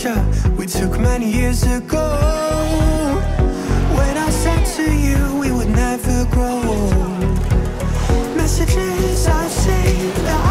picture we took many years ago. When I said to you we would never grow. Messages I've saved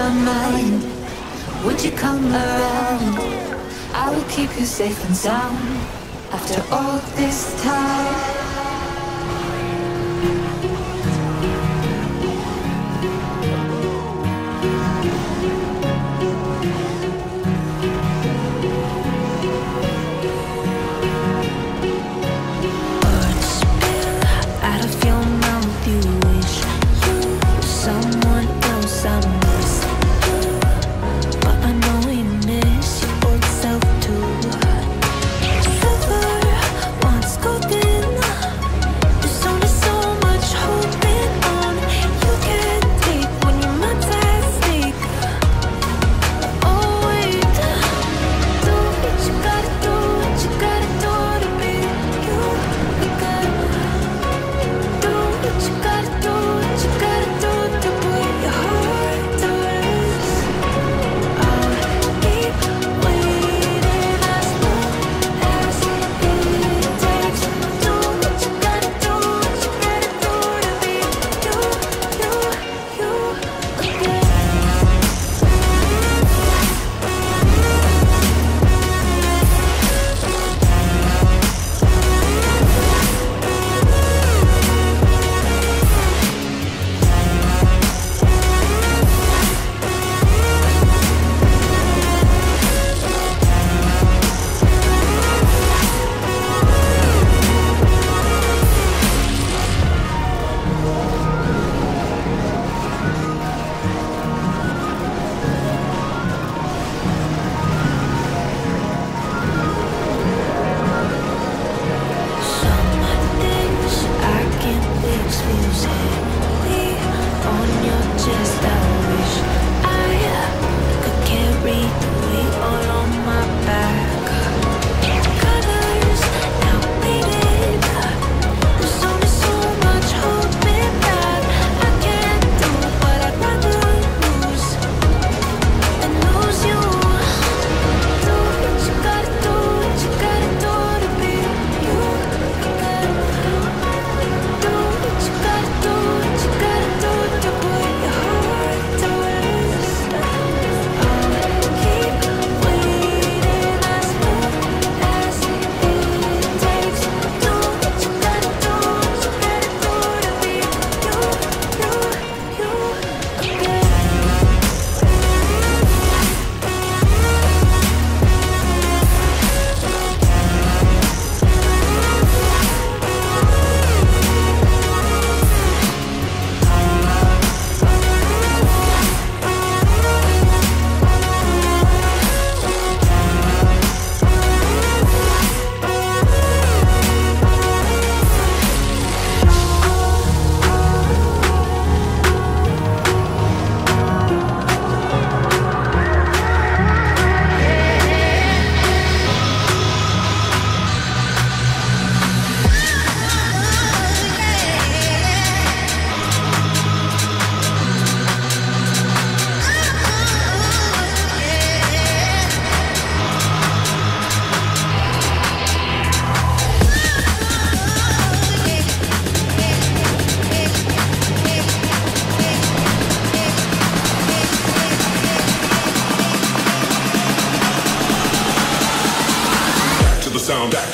my mind Would you come around? I will keep you safe and sound After all this time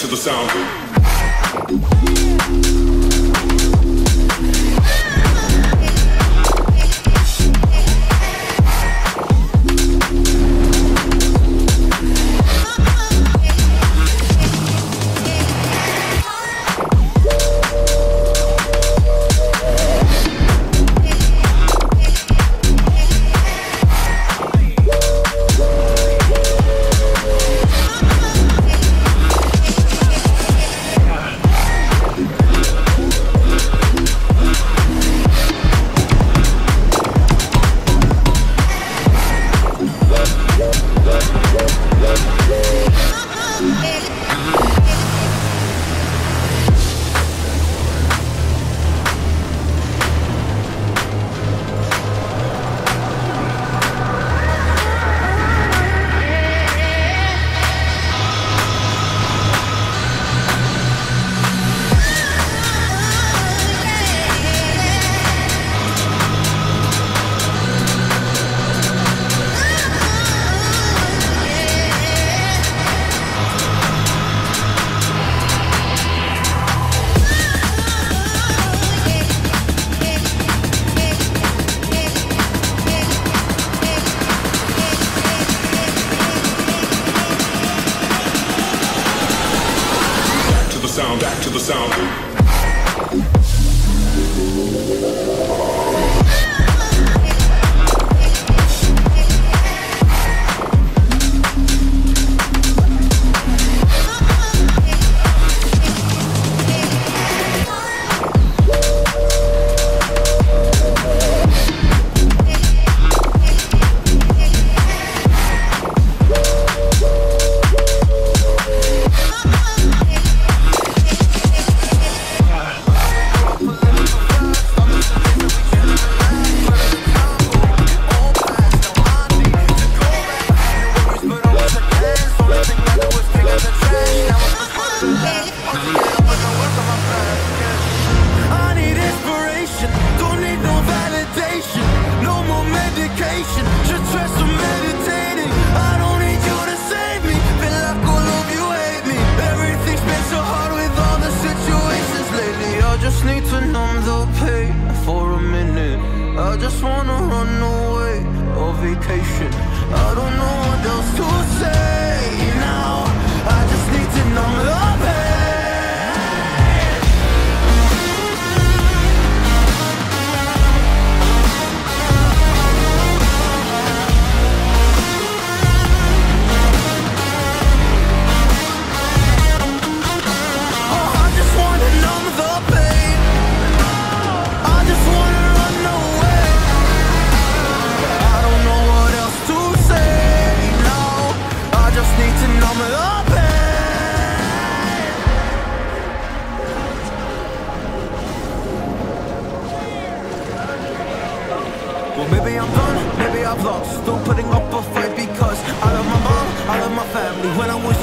to the sound.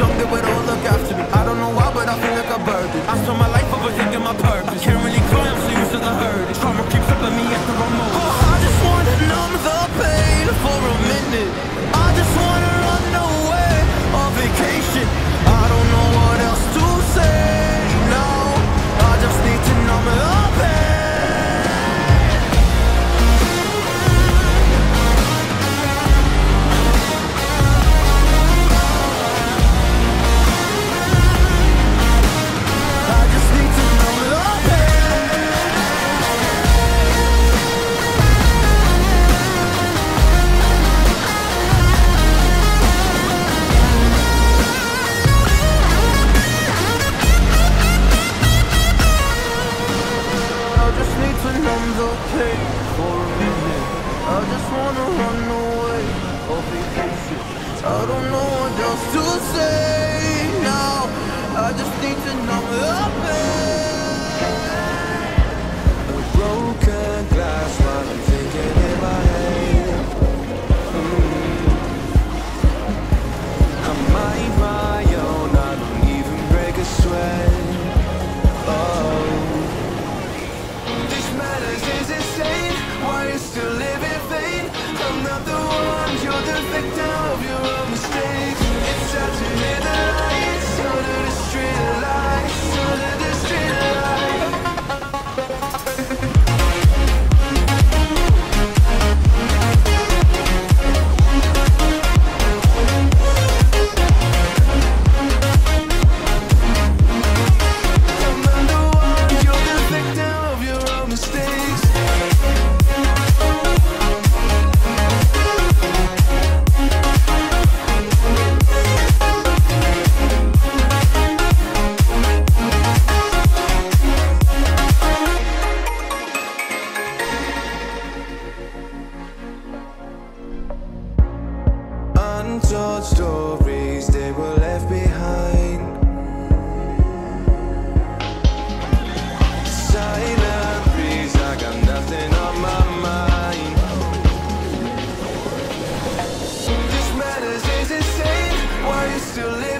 all look after me. I don't know why, but I feel like a burden. I spent my life overthinking my purpose. I can't really still live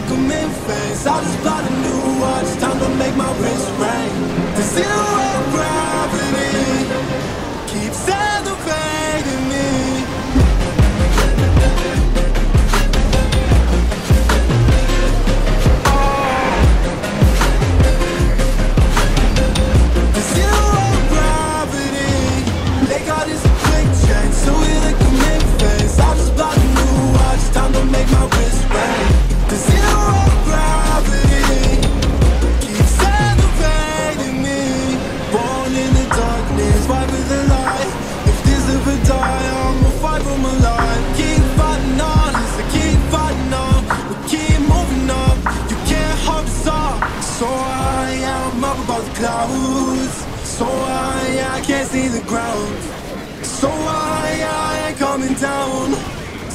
think I'm in face. I just bought a new watch, time to make my wrist ring. To zero gravity.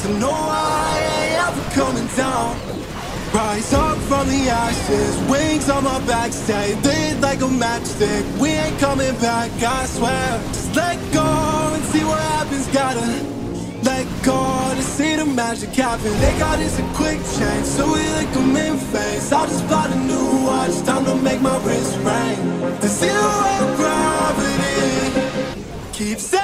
So know I ain't ever coming down. Rise up from the ashes, wings on my back, stay lit like a matchstick. We ain't coming back, I swear. Just let go and see what happens, gotta let go to see the magic happen. They got us a quick change, so we lick them in face. I just bought a new watch, time to make my wrist ring. to see The zero gravity keeps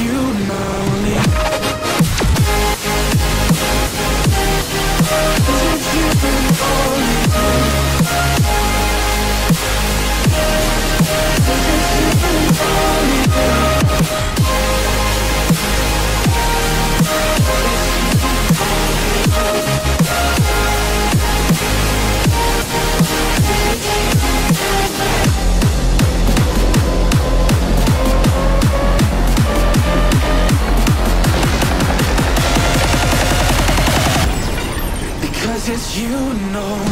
you know know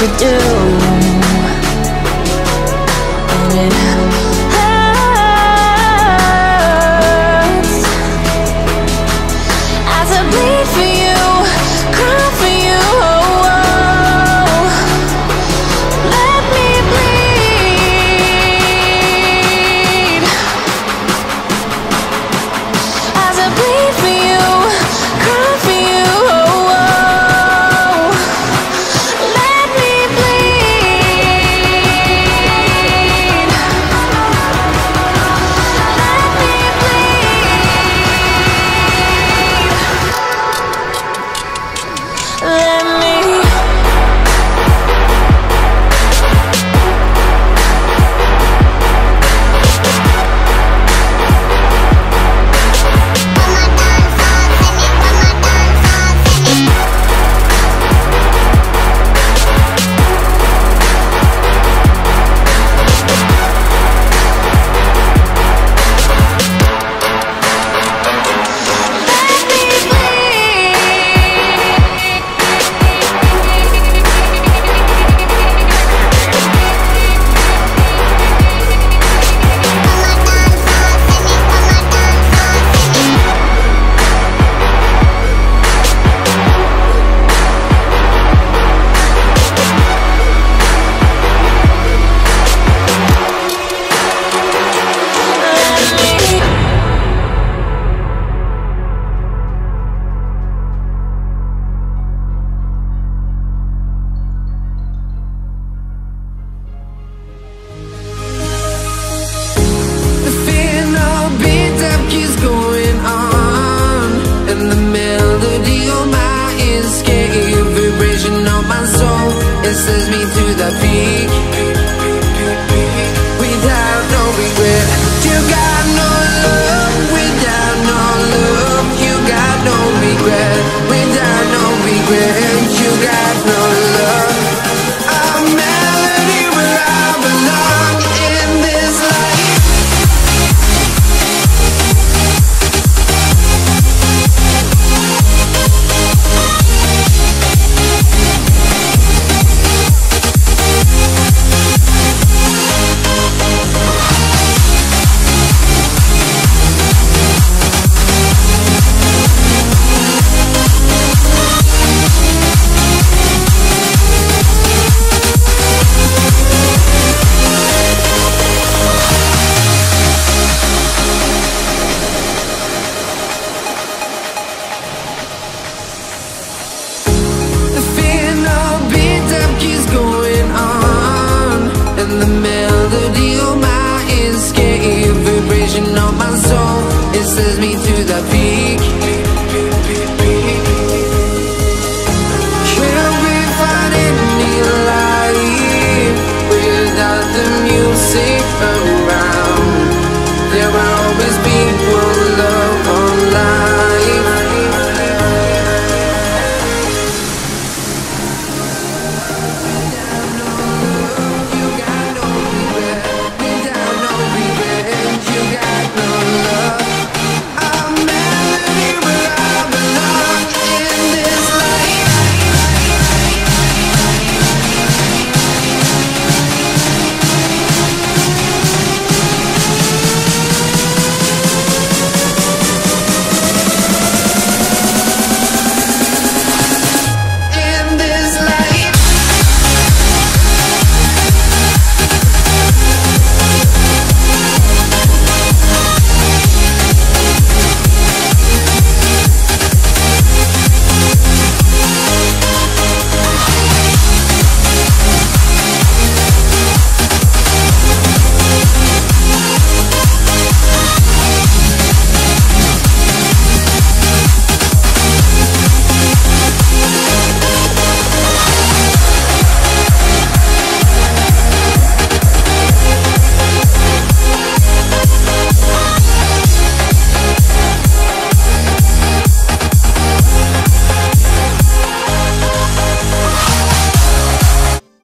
you do